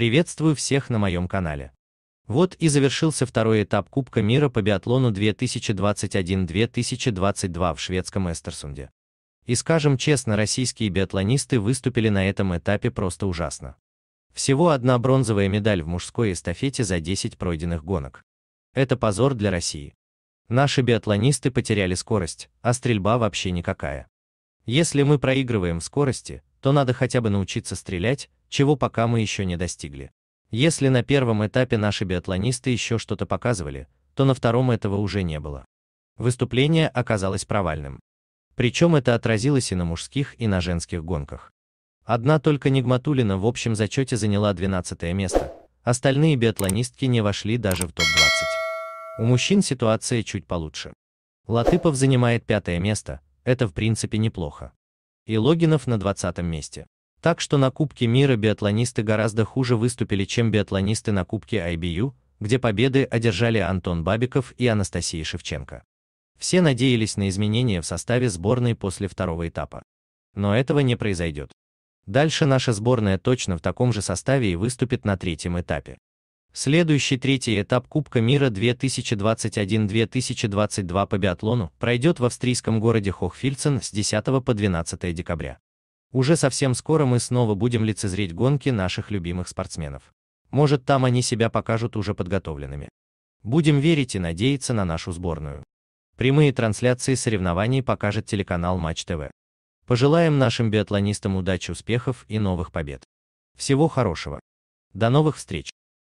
Приветствую всех на моем канале. Вот и завершился второй этап Кубка мира по биатлону 2021-2022 в шведском Эстерсунде. И скажем честно, российские биатлонисты выступили на этом этапе просто ужасно. Всего одна бронзовая медаль в мужской эстафете за 10 пройденных гонок. Это позор для России. Наши биатлонисты потеряли скорость, а стрельба вообще никакая. Если мы проигрываем в скорости, то надо хотя бы научиться стрелять, чего пока мы еще не достигли. Если на первом этапе наши биатлонисты еще что-то показывали, то на втором этого уже не было. Выступление оказалось провальным. Причем это отразилось и на мужских, и на женских гонках. Одна только Нигматулина в общем зачете заняла 12 место, остальные биатлонистки не вошли даже в топ-20. У мужчин ситуация чуть получше. Латыпов занимает пятое место, это в принципе неплохо. И Логинов на 20 месте. Так что на Кубке мира биатлонисты гораздо хуже выступили, чем биатлонисты на Кубке IBU, где победы одержали Антон Бабиков и Анастасия Шевченко. Все надеялись на изменения в составе сборной после второго этапа. Но этого не произойдет. Дальше наша сборная точно в таком же составе и выступит на третьем этапе. Следующий третий этап Кубка мира 2021-2022 по биатлону пройдет в австрийском городе Хохфильцен с 10 по 12 декабря. Уже совсем скоро мы снова будем лицезреть гонки наших любимых спортсменов. Может, там они себя покажут уже подготовленными. Будем верить и надеяться на нашу сборную. Прямые трансляции соревнований покажет телеканал Матч ТВ. Пожелаем нашим биатлонистам удачи, успехов и новых побед. Всего хорошего. До новых встреч!